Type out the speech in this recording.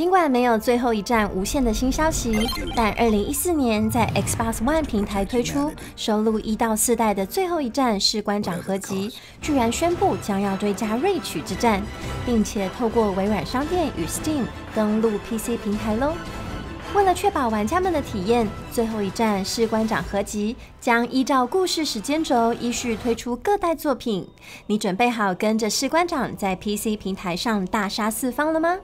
尽管没有最后一站无限的新消息，但二零一四年在 Xbox One 平台推出收录一到四代的最后一站士官长合集，居然宣布将要追加瑞曲之战，并且透过微软商店与 Steam 登录 PC 平台喽。为了确保玩家们的体验，最后一站士官长合集将依照故事时间轴依序推出各代作品。你准备好跟着士官长在 PC 平台上大杀四方了吗？